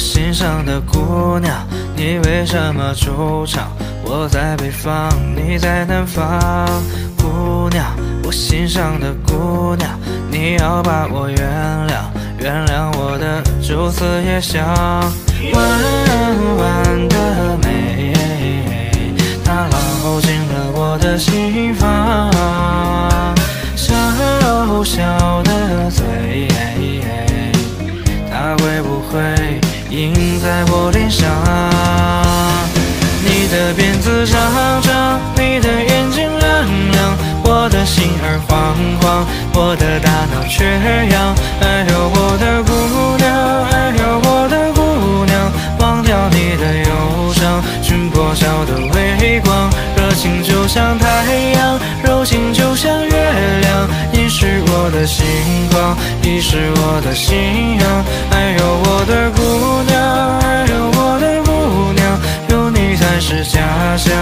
心上的姑娘，你为什么惆怅？我在北方，你在南方。姑娘，我心上的姑娘，你要把我原谅，原谅我的如此野想。弯弯的眉，它烙进了我的心房。小小印在我脸上？你的辫子长长，你的眼睛亮亮，我的心儿慌慌，我的大脑缺氧。的星光，你是我的信仰。哎呦，我的姑娘，哎呦，我的姑娘，有你才是家乡，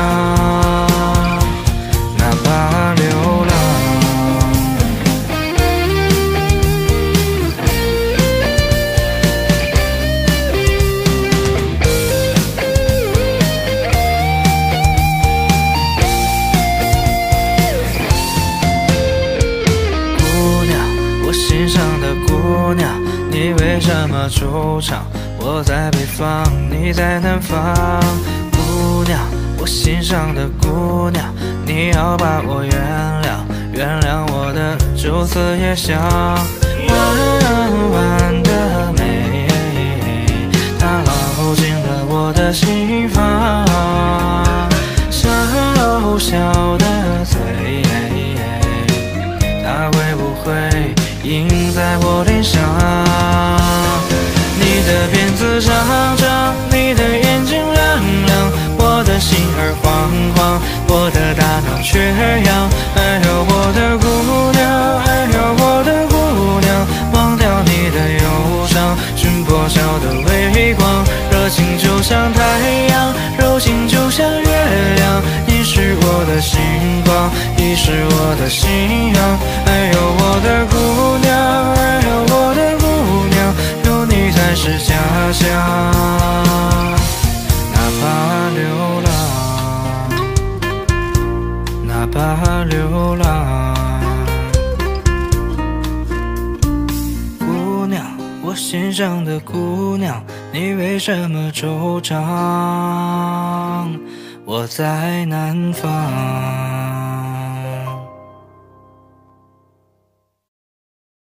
心上的姑娘，你为什么出场？我在北方，你在南方。姑娘，我心上的姑娘，你要把我原谅，原谅我的如此野想。弯弯的印在我脸上？你的辫子长长，你的眼睛亮亮，我的心儿慌慌，我的大脑缺氧。哎呦，我的姑娘，哎呦，我的姑娘，忘掉你的忧伤，寻破晓的微光，热情就像太阳，柔情就像月亮，你是我的星光，你是我的信仰。心上的姑娘，你为什么惆怅？我在南方。